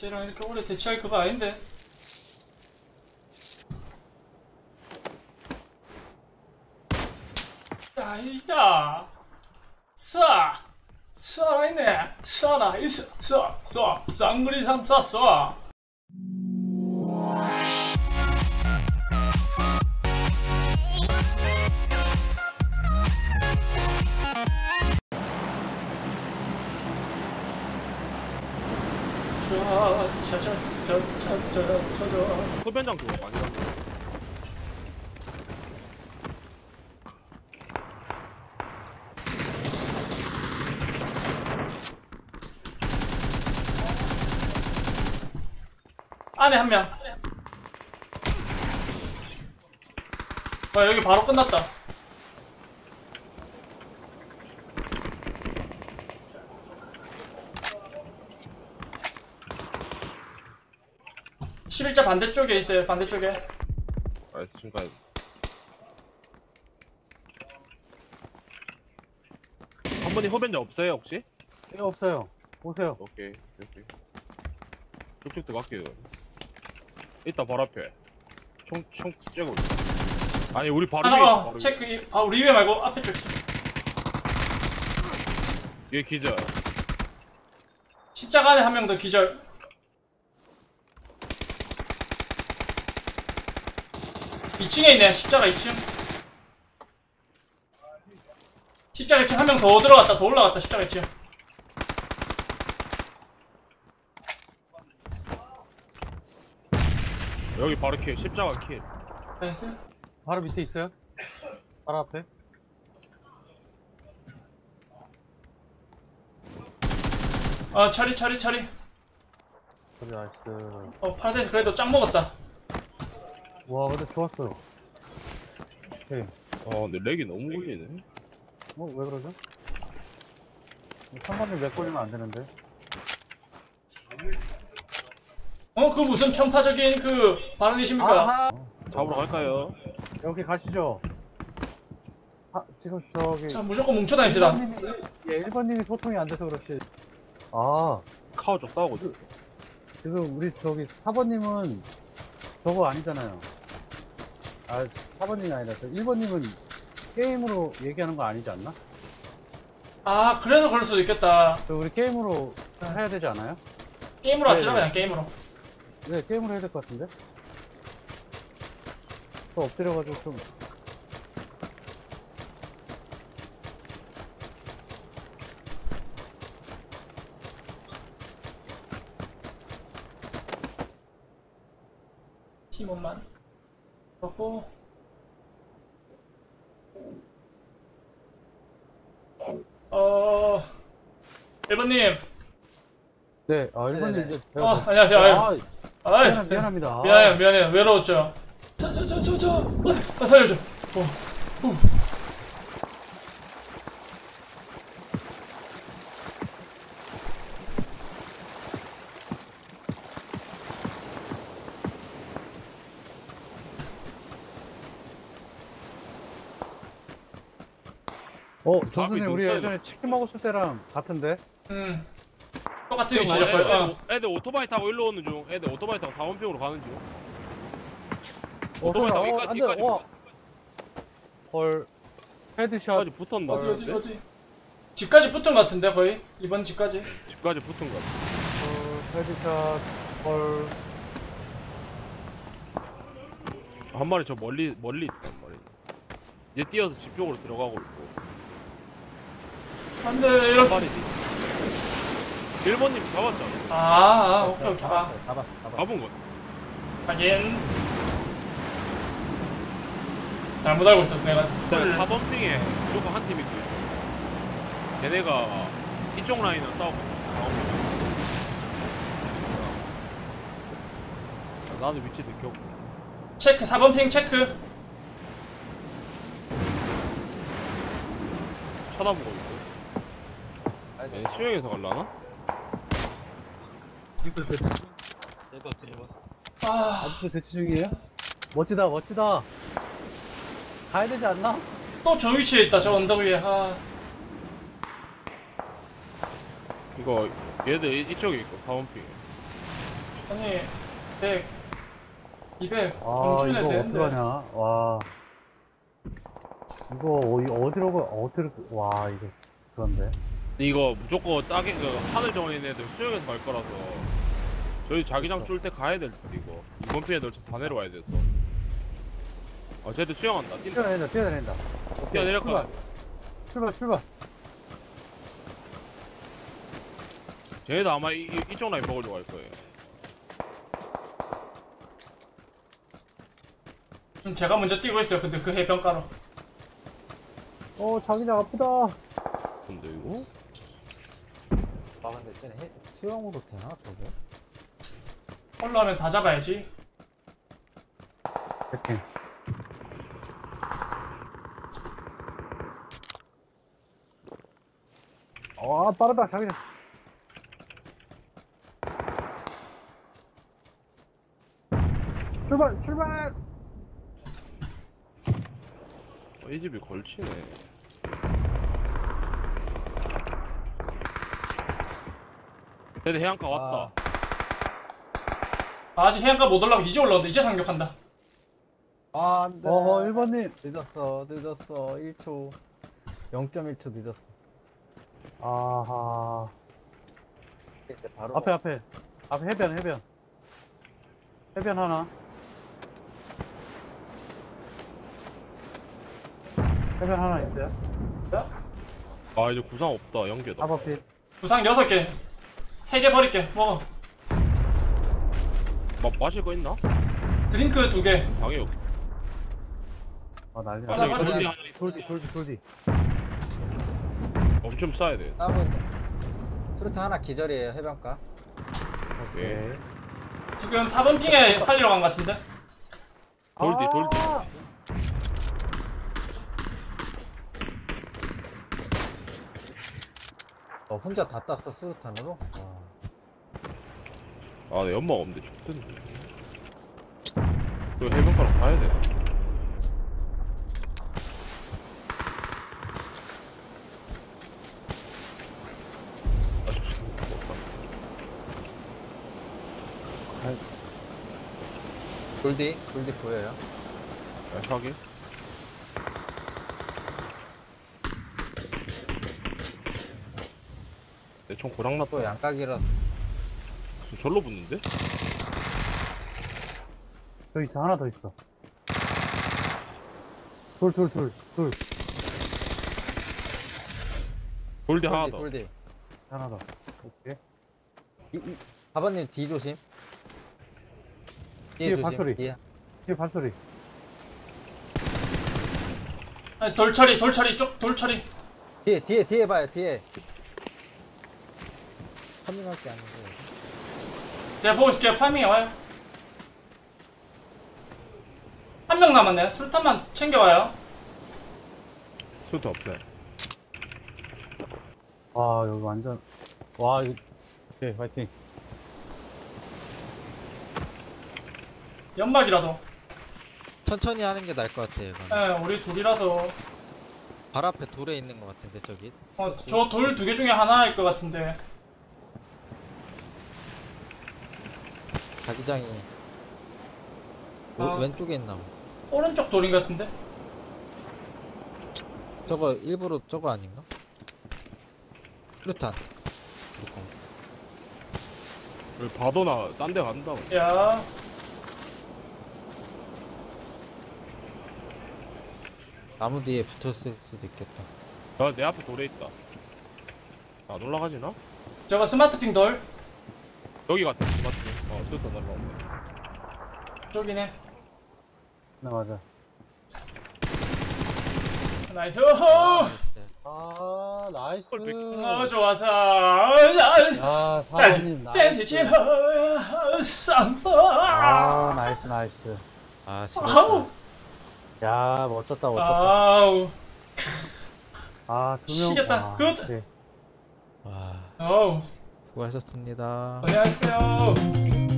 쟤랑 이렇게 오래 대치할 그거 아닌데. 야이야, 쏴, 쏴라 있네, 쏴라 있어, 쏴, 쏴, 쌍거리상 쏴, 쏴. 소변장 그거 많이. 안에 한 명. 와 여기 바로 끝났다. 십일자 반대쪽에 있어요. 반대쪽에. 아, 지금까지. 한 번이 소변장 없어요, 혹시? 예, 없어요. 오세요. 오케이, 오케이. 쭉쭉 들어갈게요. 이따 바로 앞에. 총, 총 째고 있어. 아니, 우리 바로 하나 위에 있어, 어, 바로 체크. 이- 아 우리 위에 말고 앞에 쪽. 위에. 얘 기절. 십자가 안에 한 명 더 기절. 이층에 있네. 십자가 2층. 십자가 2층 한 명 더 들어갔다. 더 올라갔다. 십자가 2층. 여기 바로 kill. 십자가 kill. nice. 바로 밑에 있어요? 바로 앞에? 어 처리 처리 처리. 그래, nice. 어 파라데스 그래도 짱 먹었다. 와, 근데 좋았어요. 오케이. 어, 근데 lag이 너무 걸리네. 뭐, 왜 그러죠? 3번을 몇 걸리면 안 되는데. 어 그 무슨 편파적인 그 발언이십니까? 아하! 잡으러 갈까요? 여기 가시죠. 아, 지금 저기. 자 무조건 뭉쳐 다닙시다. 1번님이, 예, 1번님이 소통이 안 돼서 그렇지. 아, 카오 쪽 싸우고 있어. 지금 우리 저기 4번님은 저거 아니잖아요. 아, 4번님이 아니라 저 1번님은 게임으로 얘기하는 거 아니지 않나? 아 그래서 그럴 수도 있겠다. 저 우리 게임으로 해야 되지 않아요? 게임으로 합시다 네, 네. 그냥 게임으로. 네, 게임으로 해야 될 것 같은데? 또 엎드려가지고 좀. 팀원만. 그렇고 어 1번님. 네, 아, 1번님 이제. 제가 어 뭐- 안녕하세요. 아유. 아, 미안, 미안합니다. 미안해요, 미안해요. 외로웠죠. 저, 저, 저, 저, 저, 어디, 아, 살려줘. 어, 어. 어, 조선님 앞이 우리 눈 예전에 치킨 먹었을 때랑 같은데? 음. 똑같은 애들, 위치죠, 거의. 어. 애들 오토바이 타고 일로 오는 중. 애들 오토바이 타고 4번 ping으로 가는 중. 어, 오토바이 타고 어, 돼, 이까지. 와. 헐. headshot. 집까지 붙었나? 어디, 어디, 본데? 어디. 집까지 붙은 것 같은데, 거의. 이번 집까지. 집까지 붙은 거 같아. 헐, headshot. 헐. 한 마리 저 멀리 멀리 있단 말이야. 얘 뛰어서 집 쪽으로 들어가고 있고. 안 돼, 한 이렇게. 1번님 잡았잖아. 아, 아, 오케이, 오케이. 아, 잡았어, 잡았어, 잡았어. 잡은 거. 하긴. 잘못 알고 있었어, 내가. 소리를. 4번 핑에 무조건 한 팀이 있어. 걔네가 이쪽 라인은 싸우고. 싸우고. 나도 위치 느꼈고. 체크, 4번 핑 체크. 쳐다보고 있고. 얘 수영해서 갈라나? 아직도 대치, 아, 아직도 대치 중이에요? 멋지다, 멋지다. 가야 되지 않나? 또 저 위치에 있다, 저 언덕 위에. 아, 이거 얘들 이- 이쪽에 있고 4번 핑. 아니 100 200 아, 이거 되는데 어떡하냐. 와. 이거 어디, 어디로, 가- 어디로, 와, 이거, 그런데. 이거 무조건 따게 그 하늘 정원 있는 애들 수영해서 갈 거라서. 저희 자기장 쫄 때 가야 될 듯 이거. 이번 피해 널다 내려와야 돼서. 아 쟤들 수영한다. 뛴다. 뛰어내린다, 뛰어내린다. 뛰어 내릴 거야. 출발, 출발. 쟤네도 아마 이, 이- 이쪽 라인 먹으려고 할 거예요. 음, 제가 먼저 뛰고 있어요. 근데 그 해변가로. 어, 자기장 아프다. 근데 이거 아 근데 쟤네 해, 수영으로 되나 저게? 올라오면 다 잡아야지 파이팅. 아, 빠르다, 자기장. 출발, 출발! 어, 이 집이 걸치네 쟤네 해안가 왔다 아, 아직 해안가 못 올라오고 이제 올라온다 이제 상륙한다 아 안 돼 어허, 1번님. 늦었어 늦었어 1초 0.1초 늦었어 아하. 이때 바로 앞에, 앞에. 앞에 해변, 해변. 해변 하나. 해변 하나 있어요? 아 이제 구상 없다 연계다 앞앞에. 부상 6개 3개 버릴게 먹어 막 마실 거 있나? 드링크 2개 방에 없 아, 난리 아. 저기 맞지? 돌디 하나 있어 돌디, 돌디, 돌디. 엄청 싸야 돼 싸고 있네 수류탄 하나 기절이에요 해변가 오케이 지금 4번 핑에 살리러 간 것 같은데 돌디 돌디 아! 너 혼자 다 땄어 수류탄으로? 와. 아 내 연막 없는데 좋던데 그 해변가로 가야 돼 아, 좋습니다. 돌디 돌디 보여요 아, 확인. 내 총 고장났다. 또 양각이라 절로 붙는데? 더 있어, 하나 더 있어. 둘, 둘, 둘, 둘. 골디 하나 돌디 더. 돌디 하나 더. 오케이. 이, 이, 4번님 뒤 조심 뒤에 조심 발소리. 뒤에 뒤에 발소리. 아니, 돌처리 돌처리 쪽 돌처리 뒤에 뒤에 뒤에 봐요 뒤에 파밍할 게 아니고 제가 보고 있을게요 파밍에 와요 한 명 남았네 술탄만 챙겨와요 수트 없네. 와, 여기 완전. 와, 이거. 오케이, 화이팅. 연막이라도 천천히 하는 게 나을 것 같아요 이거는 예 우리 둘이라도 발 앞에 돌에 있는 것 같은데 저기 어, 저 돌 두 개 중에 하나일 것 같은데 자기장이 오- 아. 왼쪽에 있나 봐. 오른쪽 돌인 것 같은데 저거 일부러 저거 아닌가? 수류탄 무조건. 여기 바도나 딴 데 간다. 야 나무 뒤에 붙었을 수도 있겠다 야, 내 앞에 돌에 있다. 안 올라가지나? 저거 스마트핑 돌 여기 같아. 맞지? 어, 수트 날라오네. 쪽이네 나 맞아. 나이스 나이스. 아, 나이스. 어 좋았어 아, 야, 댄티 나이스. 치러 쌈바 아, 나이스, 나이스. 아 아우 지렸다 야, 멋졌다, 멋졌다. 아우 아, 두 명. 시겠다. 와, 그것- 오케이. 와 아우 수고하셨습니다. 안녕하세요